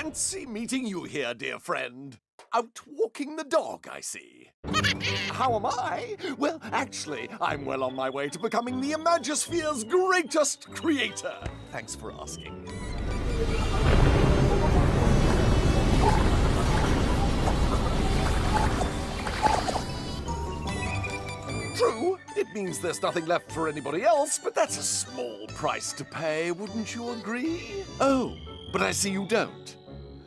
Fancy meeting you here, dear friend. Out walking the dog, I see. How am I? Well, actually, I'm well on my way to becoming the Imagisphere's greatest creator. Thanks for asking. True, it means there's nothing left for anybody else, but that's a small price to pay, wouldn't you agree? Oh, but I see you don't.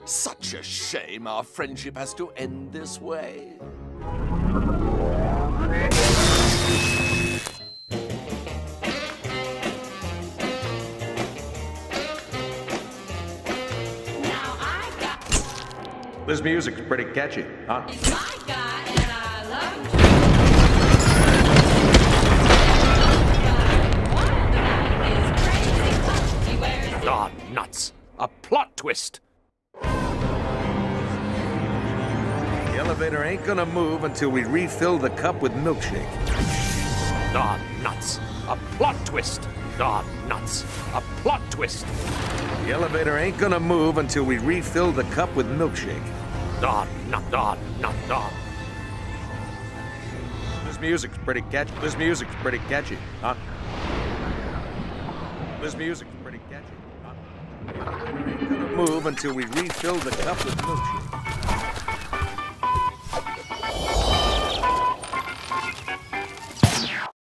Such a shame our friendship has to end this way. Now I got This music's pretty catchy, huh? my guy and I love him. One of the night is crazy clothes. He wears Ah, nuts. A plot twist. Elevator ain't gonna move until we refill the cup with milkshake. Ah, nuts. A plot twist. Ah, nuts. A plot twist. The elevator ain't gonna move until we refill the cup with milkshake. Ah, nut, ah, nut, ah. This music's pretty catchy. This music's pretty catchy, huh? This music's pretty catchy, huh? The elevator ain't gonna move until we refill the cup with milkshake.